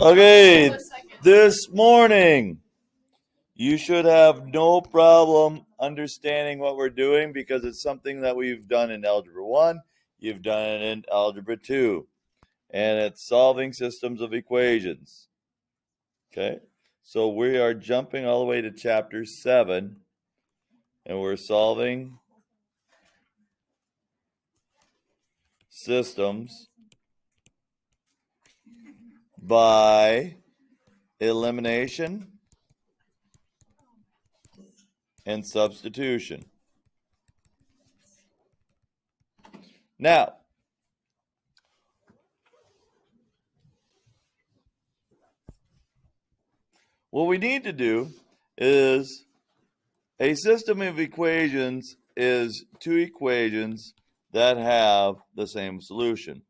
Okay, this morning, you should have no problem understanding what we're doing because it's something that we've done in Algebra 1, you've done it in Algebra 2, and it's solving systems of equations. Okay, so we are jumping all the way to Chapter 7, and we're solving systems by elimination and substitution. Now, what we need to do is a system of equations is two equations that have the same solution.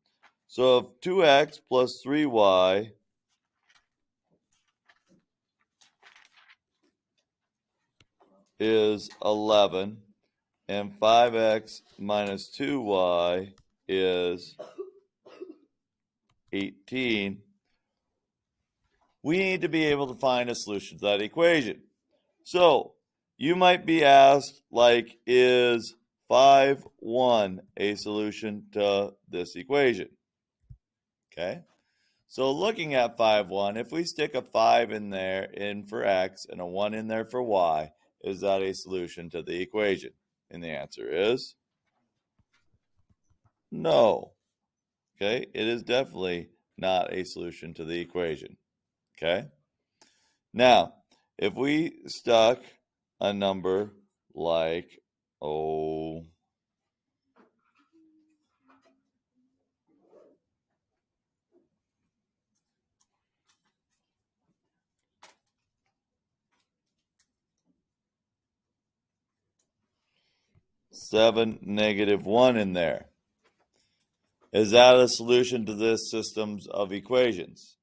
So if 2x plus 3y is 11 and 5x minus 2y is 18, we need to be able to find a solution to that equation. So you might be asked, like, is 5, 1 a solution to this equation? Okay. So looking at 5, 1, if we stick a 5 in there in for x and a 1 in there for y, is that a solution to the equation? And the answer is no. Okay, it is definitely not a solution to the equation. Okay, now if we stuck a number like, oh, seven, negative one in there. Is that a solution to this systems of equations?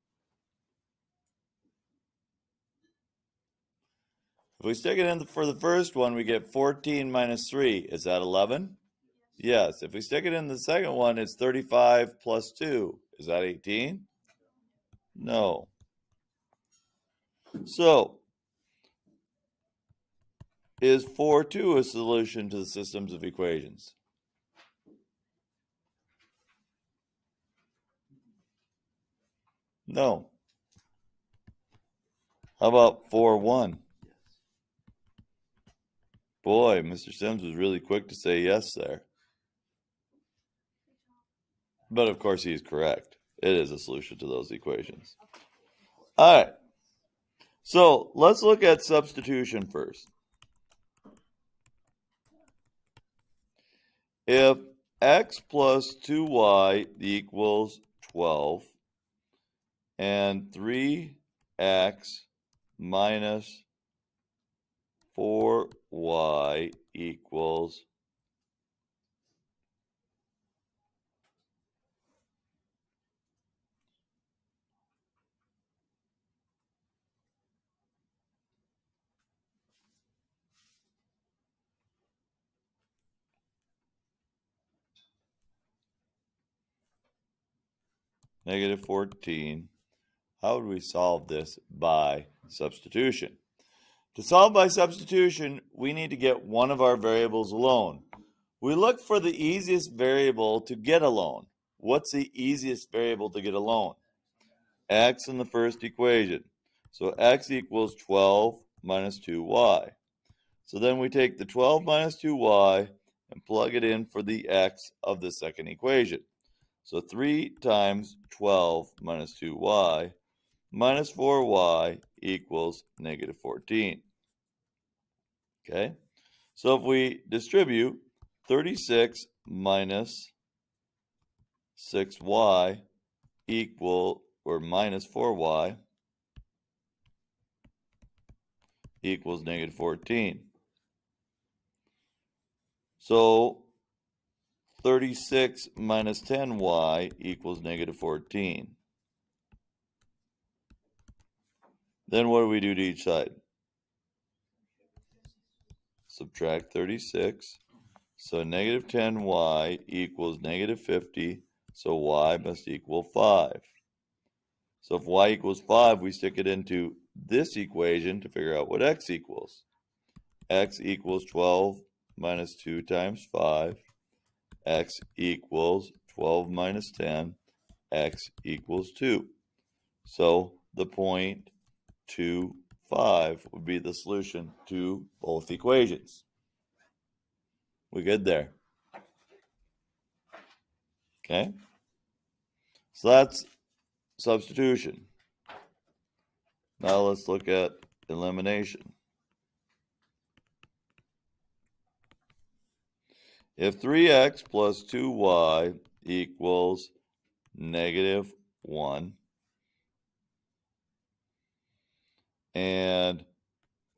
If we stick it in for the first one, we get 14 minus 3. Is that 11? Yes. If we stick it in the second one, it's 35 plus 2. Is that 18? No. So, is 4, 2 a solution to the systems of equations? No. How about 4, 1? Boy, Mr. Sims was really quick to say yes there. But of course, he's correct. It is a solution to those equations. All right. So let's look at substitution first. If x plus 2y equals 12 and 3x minus 4y equals negative 14. How would we solve this by substitution? To solve by substitution, we need to get one of our variables alone. We look for the easiest variable to get alone. What's the easiest variable to get alone? x in the first equation. So x equals 12 minus 2y. So then we take the 12 minus 2y and plug it in for the x of the second equation. So 3 times 12 minus 2y minus 4y equals negative 14. Okay, so if we distribute 36 minus 6y equal or minus 4y equals negative 14. So 36 minus 10y equals negative 14. Then what do we do to each side? Subtract 36. So negative 10y equals negative 50. So y must equal 5. So if y equals 5, we stick it into this equation to figure out what x equals. x equals 12 minus 2 times 5. X equals 12 minus 10. x equals 2. So the point 2, 5 would be the solution to both equations. We good there? Okay? So that's substitution. Now let's look at elimination. If 3x plus 2y equals negative 1, and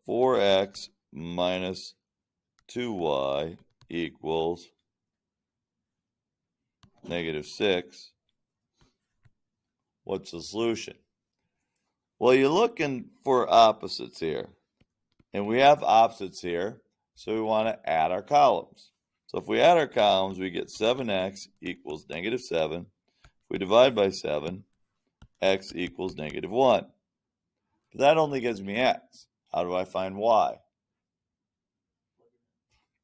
4x minus 2y equals negative 6, what's the solution? Well, you're looking for opposites here. And we have opposites here, so we want to add our columns. So if we add our columns, we get 7x equals negative 7. If we divide by 7, x equals negative 1. But that only gives me x. How do I find y?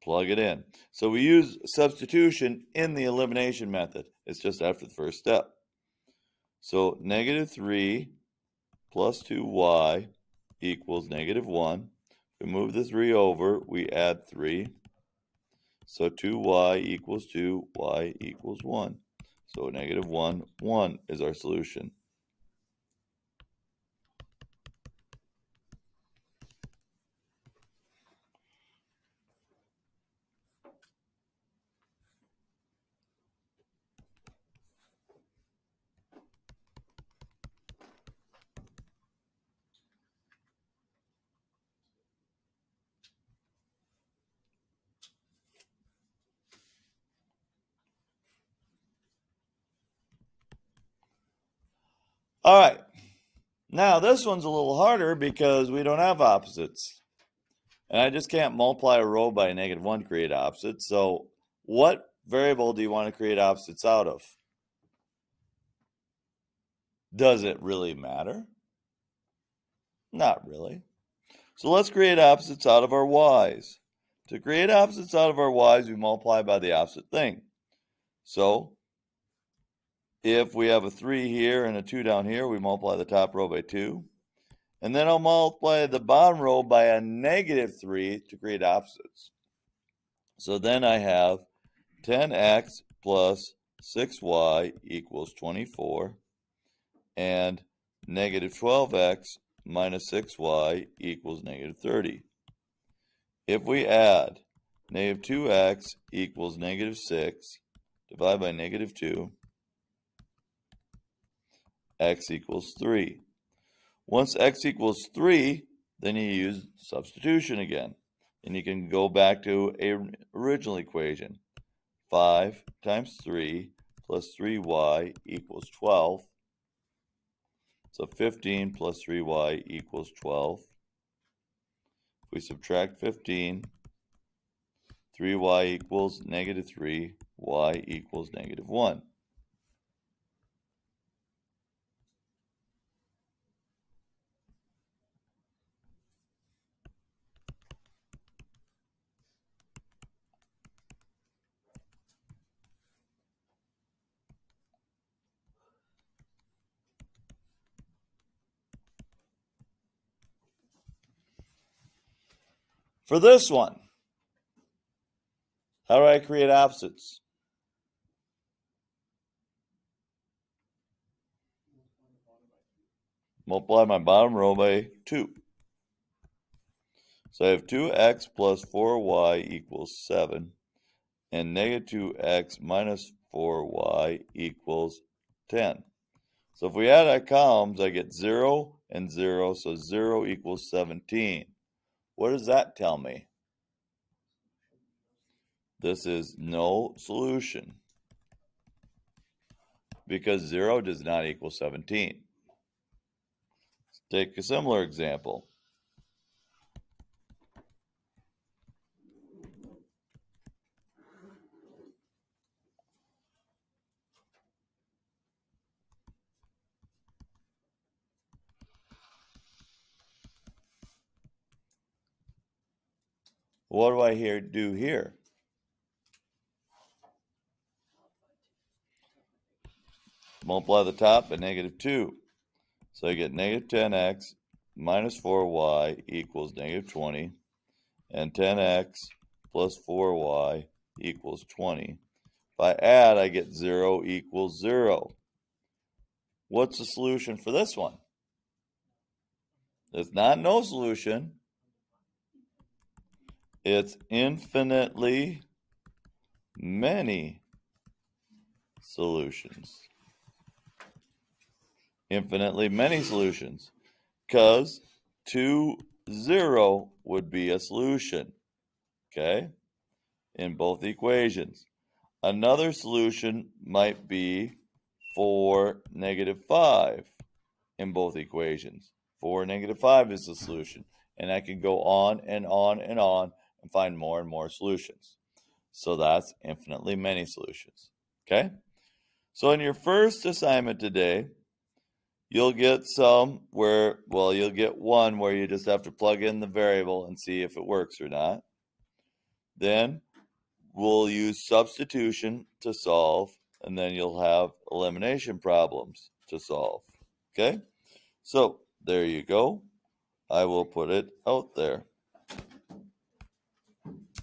Plug it in. So we use substitution in the elimination method. It's just after the first step. So negative 3 plus 2y equals negative 1. We move the 3 over, we add 3. So 2y equals 2, y equals 1. So negative 1, 1 is our solution. All right. Now, this one's a little harder because we don't have opposites. And I just can't multiply a row by a negative 1 to create opposites. So what variable do you want to create opposites out of? Does it really matter? Not really. So let's create opposites out of our y's. To create opposites out of our y's, we multiply by the opposite thing. So if we have a 3 here and a 2 down here, we multiply the top row by 2. And then I'll multiply the bottom row by a negative 3 to create opposites. So then I have 10x plus 6y equals 24. And negative 12x minus 6y equals negative 30. If we add negative 2x equals negative 6, divide by negative 2, x equals 3. Once x equals 3, then you use substitution again. And you can go back to a original equation. 5 times 3 plus 3y equals 12. So 15 plus 3y equals 12. If we subtract 15, 3y equals negative 3, y equals negative 1. For this one, how do I create opposites? Multiply my bottom row by 2. So I have 2x plus 4y equals 7, and negative 2x minus 4y equals 10. So if we add our columns, I get 0 and 0, so 0 equals 17. What does that tell me? This is no solution because 0 does not equal 17. Let's take a similar example. What do I here do here? Multiply the top by negative 2. So I get negative 10x minus 4y equals negative 20. And 10x plus 4y equals 20. If I add, I get 0 equals 0. What's the solution for this one? It's not no solution. It's infinitely many solutions. Infinitely many solutions. Because 2, 0 would be a solution. Okay? In both equations. Another solution might be 4, negative 5 in both equations. 4, negative 5 is the solution. And I can go on and on and on and find more and more solutions. So that's infinitely many solutions. Okay? So in your first assignment today, you'll get some where, well, you'll get one where you just have to plug in the variable and see if it works or not. Then we'll use substitution to solve, and then you'll have elimination problems to solve. Okay? So there you go. I will put it out there.